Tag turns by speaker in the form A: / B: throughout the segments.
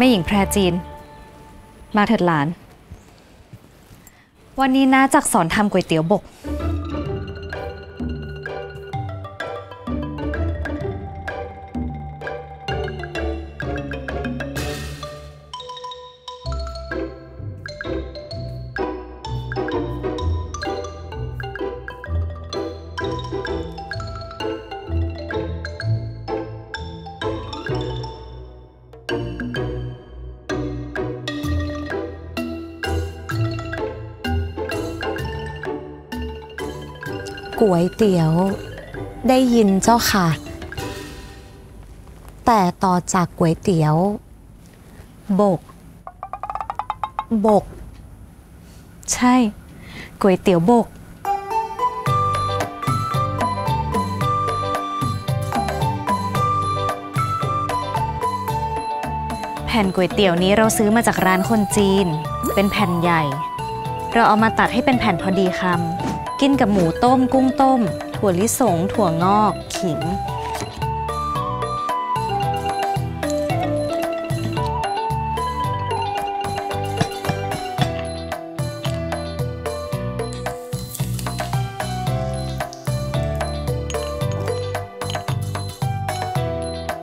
A: ม่หญิงแพรจีน มาเถิดหลาน วันนี้น้าจักสอนทำก๋วยเตี๋ยวบก
B: ก๋วยเตี๋ยว ได้ยินเจ้าค่ะ แต่ต่อจากก๋วยเตี๋ยว บก บก
A: ใช่ก๋วยเตี๋ยวบกแผ่นก๋วยเตี๋ยวนี้เราซื้อมาจากร้านคนจีน เป็นแผ่นใหญ่ เราเอามาตัดให้เป็นแผ่นพอดีคำ กินกับหมูต้ม กุ้งต้ม ถั่วลิสง ถั่วงอก ขิง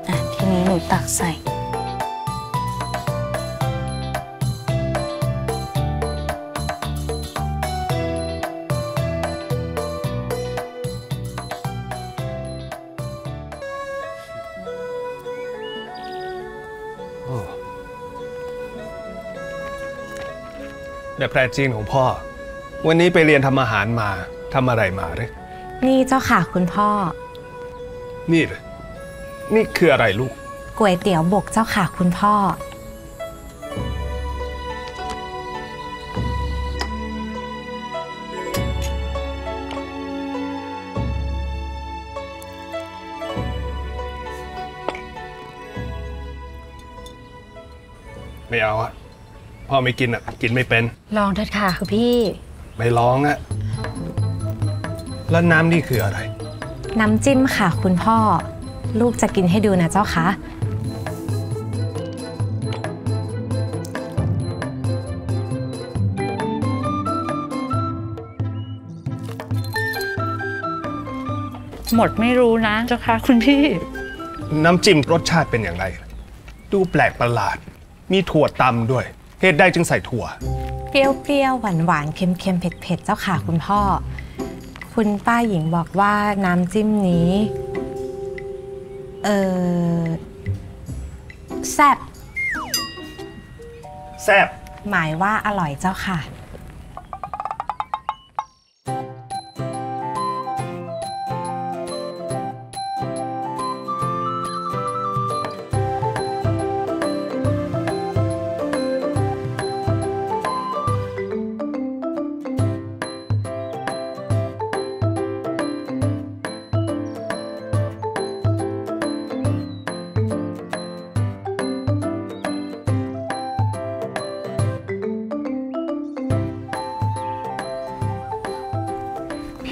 A: อะทีนี้หนูตักใส่
C: แบบแพรจีนของพ่อ วันนี้ไปเรียนทำอาหารมาทำอะไรมาหรือ
B: นี่เจ้าค่ะคุณพ่อ
C: นี่เลยนี่คืออะไรลูก
B: ก๋วยเตี๋ยวบกเจ้าค่ะคุณพ่อ
C: ไม่เอาอะพ่อไม่กินอะกินไม่เป็น
B: ลองเถิดค่ะ คุณพี่
C: ไม่ร้องอะแล้วน้ำนี่คืออะไร
B: น้ำจิ้มค่ะ คุณพ่อ ลูกจะกินให้ดูนะเจ้าคะ
D: หมดไม่รู้นะเจ้าค่ะคุณพี่
C: น้ำจิ้มรสชาติเป็นอย่างไร ดูแปลกประหลาด มีถั่วตำด้วย เหตุใดจึงใส่ถั่ว
B: เปรี้ยวๆ หวานๆ เค็มๆ เผ็ดๆ เจ้าค่ะคุณพ่อ คุณป้าหญิงบอกว่าน้ำจิ้มนี้ เออแซ่บ
C: แซ่บ
B: หมายว่าอร่อยเจ้าค่ะ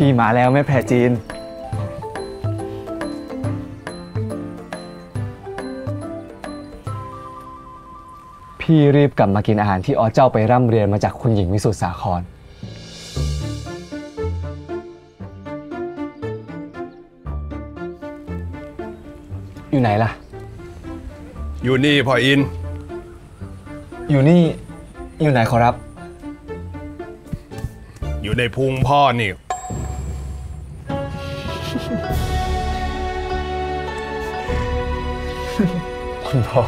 E: พี่มาแล้วแม่แพรจีน พี่รีบกลับมากินอาหารที่อเจ้าไปร่ำเรียนมาจากคุณหญิงวิสุทธิสาคร อยู่ไหนล่ะ
C: อยู่นี่พ่ออิน
E: อยู่นี่ อยู่ไหนขอรับ
C: อยู่ในพุงพ่อนี่
E: คุณพ่อ